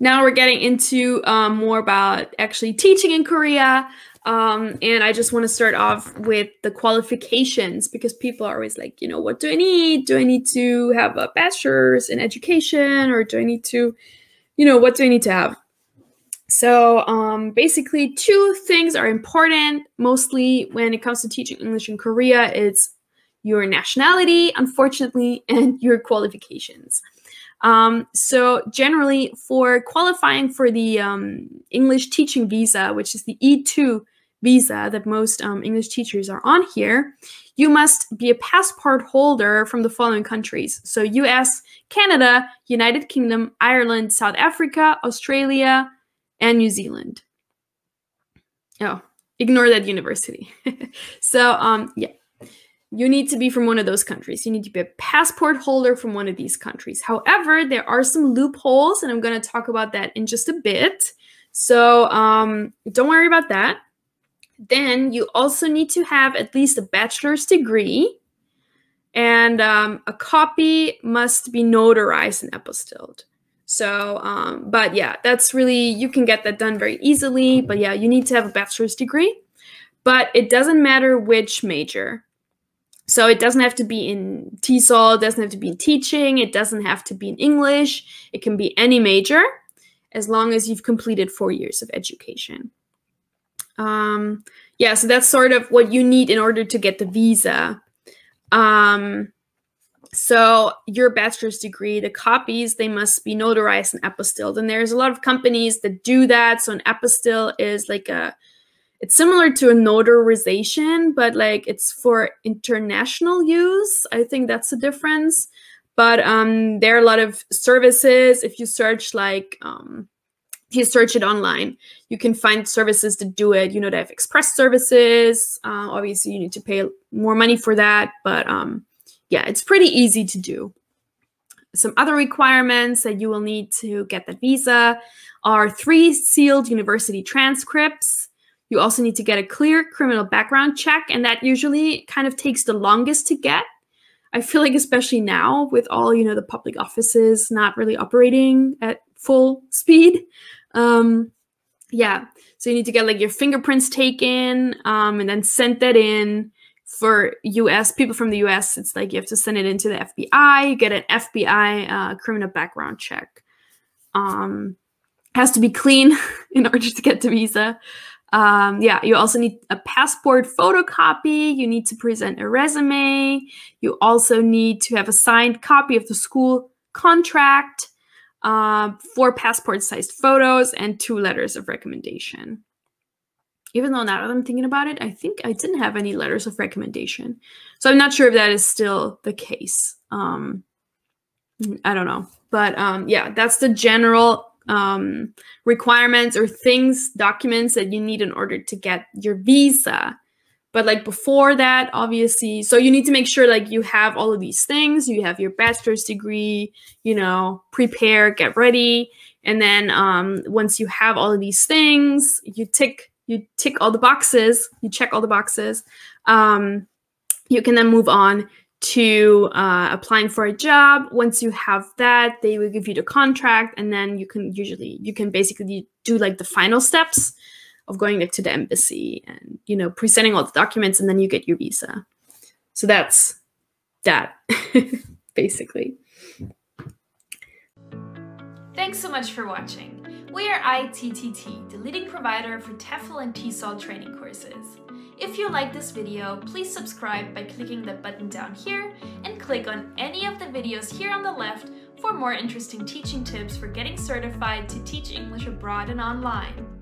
now we're getting into um, more about actually teaching in Korea. Um, and I just want to start off with the qualifications because people are always like, you know, what do I need? Do I need to have a bachelor's in education or do I need to, you know, what do I need to have? So um, basically, two things are important mostly when it comes to teaching English in Korea. It's your nationality, unfortunately, and your qualifications. Um, so generally, for qualifying for the um, English teaching visa, which is the E2 visa that most um, English teachers are on here, you must be a passport holder from the following countries. So US, Canada, United Kingdom, Ireland, South Africa, Australia, and New Zealand. Oh, ignore that university. so um, yeah, you need to be from one of those countries. You need to be a passport holder from one of these countries. However, there are some loopholes, and I'm going to talk about that in just a bit. So um, don't worry about that. Then you also need to have at least a bachelor's degree, and um, a copy must be notarized and apostilled. So, um, but yeah, that's really, you can get that done very easily. But yeah, you need to have a bachelor's degree. But it doesn't matter which major. So it doesn't have to be in TESOL, it doesn't have to be in teaching, it doesn't have to be in English. It can be any major as long as you've completed four years of education. Um, yeah, so that's sort of what you need in order to get the visa. Um, so your bachelor's degree, the copies, they must be notarized and apostilled. And there's a lot of companies that do that. So an apostille is like a it's similar to a notarization, but like it's for international use. I think that's the difference. But um, there are a lot of services. If you search like um, if you search it online, you can find services to do it. You know, they have express services. Uh, obviously, you need to pay more money for that, but um, yeah, it's pretty easy to do. Some other requirements that you will need to get that visa are three sealed university transcripts you also need to get a clear criminal background check, and that usually kind of takes the longest to get. I feel like, especially now with all you know the public offices not really operating at full speed. Um, yeah, so you need to get like your fingerprints taken, um, and then send that in. For U.S. people from the U.S., it's like you have to send it into the FBI. You get an FBI uh, criminal background check. Um, has to be clean in order to get the visa. Um, yeah, you also need a passport photocopy. You need to present a resume. You also need to have a signed copy of the school contract, uh, four passport sized photos, and two letters of recommendation. Even though now that I'm thinking about it, I think I didn't have any letters of recommendation. So I'm not sure if that is still the case. Um, I don't know. But um, yeah, that's the general um, requirements or things, documents that you need in order to get your visa. But like before that, obviously, so you need to make sure like you have all of these things. You have your bachelor's degree, you know, prepare, get ready, and then um, once you have all of these things, you tick you tick all the boxes, you check all the boxes. Um, you can then move on to uh, applying for a job. Once you have that, they will give you the contract, and then you can usually you can basically do like the final steps of going like, to the embassy and you know presenting all the documents, and then you get your visa. So that's that basically. Thanks so much for watching. We are ITTT, the leading provider for TEFL and TESOL training courses. If you like this video, please subscribe by clicking the button down here and click on any of the videos here on the left for more interesting teaching tips for getting certified to teach English abroad and online.